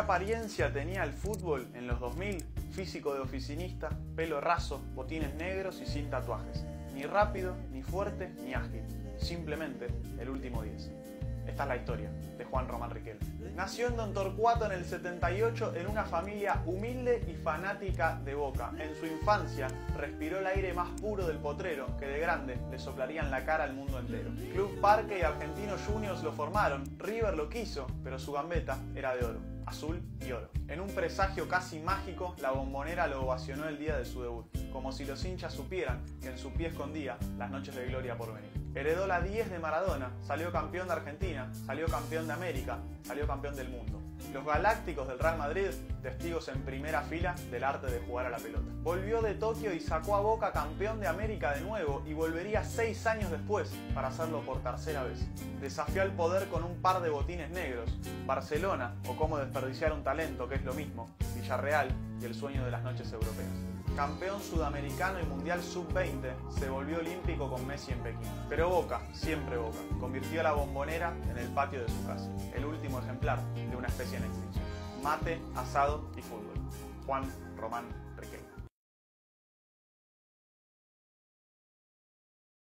¿Qué apariencia tenía el fútbol en los 2000? Físico de oficinista, pelo raso, botines negros y sin tatuajes. Ni rápido, ni fuerte, ni ágil. Simplemente el último 10. Esta es la historia de Juan Román Riquelme. Nació en Don Torcuato en el 78 en una familia humilde y fanática de Boca. En su infancia respiró el aire más puro del potrero que de grande le soplarían la cara al mundo entero. Club Parque y Argentinos Juniors lo formaron, River lo quiso, pero su gambeta era de oro azul y oro. En un presagio casi mágico, la bombonera lo ovacionó el día de su debut, como si los hinchas supieran que en su pie escondía las noches de gloria por venir. Heredó la 10 de Maradona, salió campeón de Argentina, salió campeón de América, salió campeón del mundo. Los Galácticos del Real Madrid, testigos en primera fila del arte de jugar a la pelota. Volvió de Tokio y sacó a Boca campeón de América de nuevo y volvería seis años después para hacerlo por tercera vez. Desafió al poder con un par de botines negros, Barcelona o cómo desperdiciar un talento que es lo mismo, Villarreal y el sueño de las noches europeas. Campeón sudamericano y mundial sub-20, se volvió olímpico con Messi en Pekín. Pero Boca, siempre Boca, convirtió a la bombonera en el patio de su casa, el último ejemplar de una especie en extinción. Mate, asado y fútbol. Juan Román Riquelme.